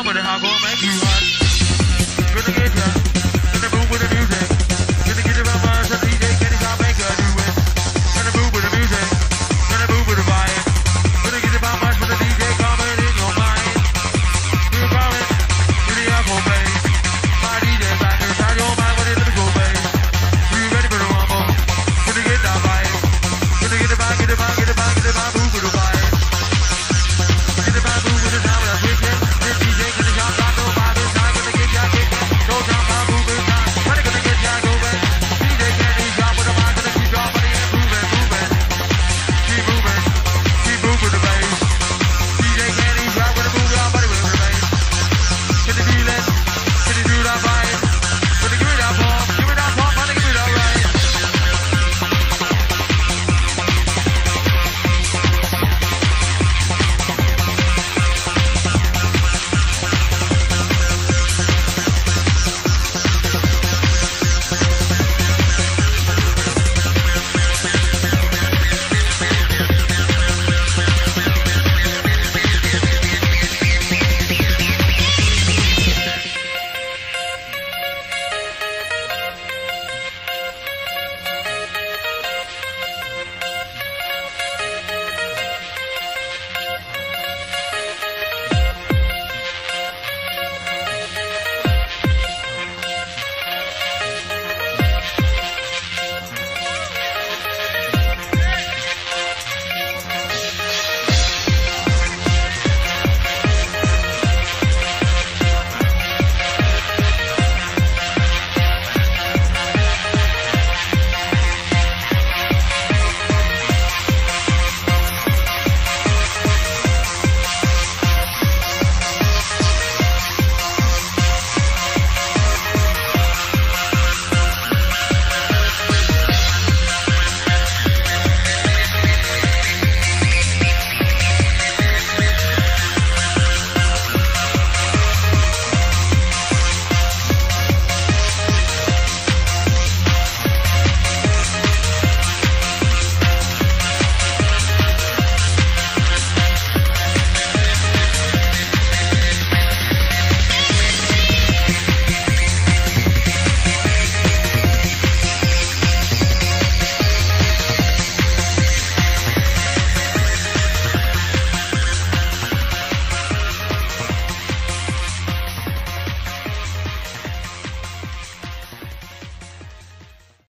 I'm make you hot. Gonna get ya.